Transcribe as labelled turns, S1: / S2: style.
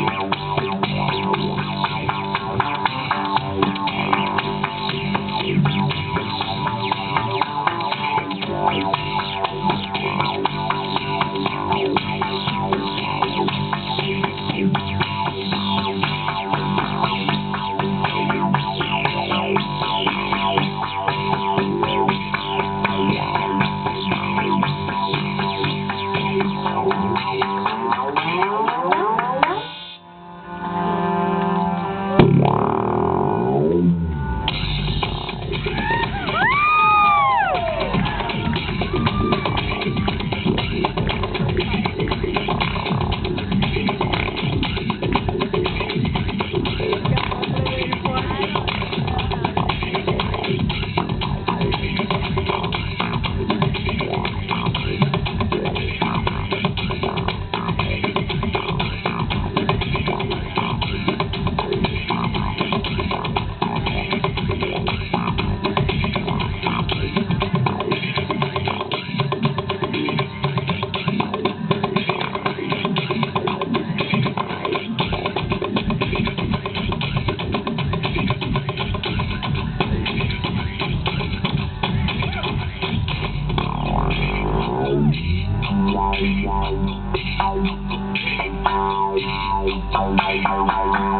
S1: Música
S2: Thank you.